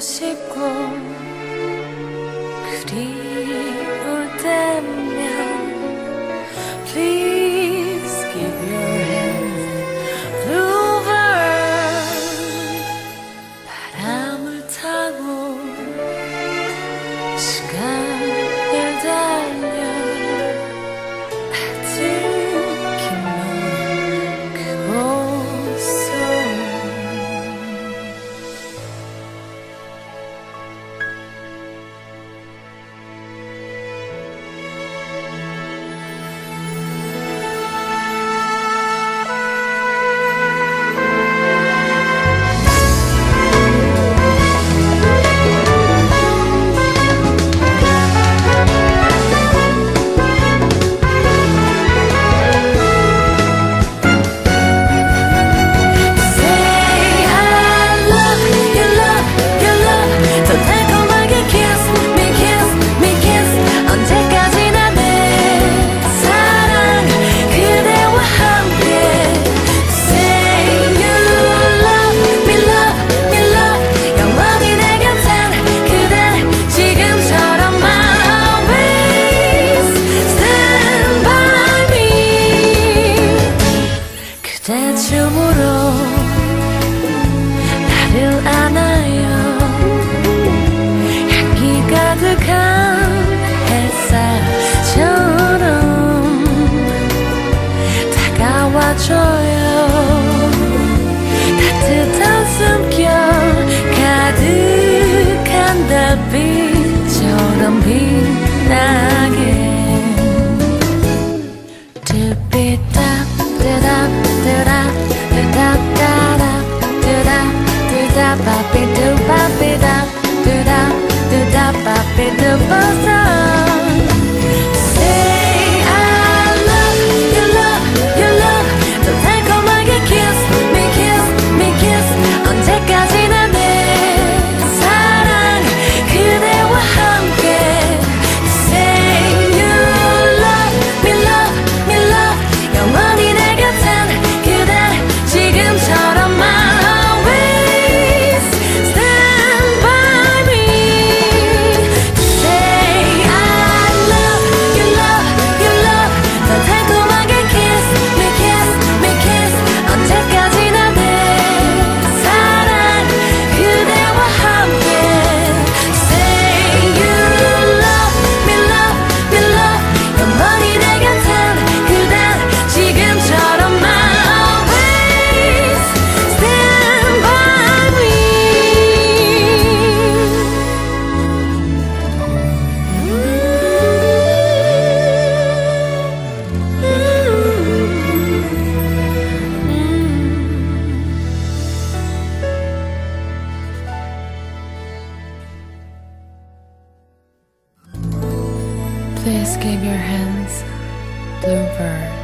싶고 그리 show. please give your hands to verse.